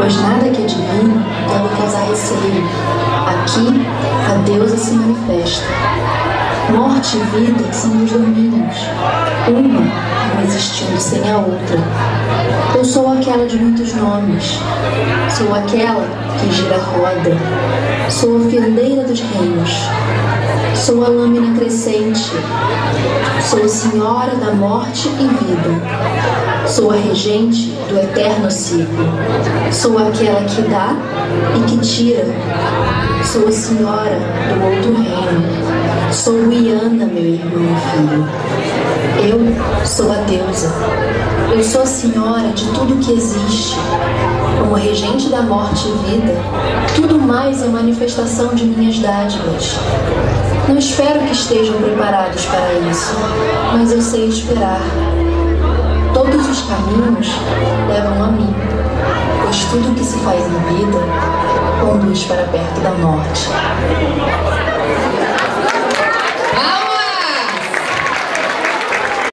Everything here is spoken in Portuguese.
pois nada que é divino deve causar receio. Aqui a deusa se manifesta. Morte e vida são dos domínios, uma não existindo sem a outra. Eu sou aquela de muitos nomes, sou aquela que gira a roda, sou a fileira dos reinos, sou a lâmina crescente, sou a senhora da morte e vida, sou a regente do eterno ciclo, sou aquela que dá e que tira, sou a senhora do outro reino. Sou Iana, meu irmão e filho. Eu sou a deusa. Eu sou a senhora de tudo que existe. Como regente da morte e vida, tudo mais é manifestação de minhas dádivas. Não espero que estejam preparados para isso, mas eu sei esperar. Todos os caminhos levam a mim, pois tudo que se faz na vida conduz para perto da morte.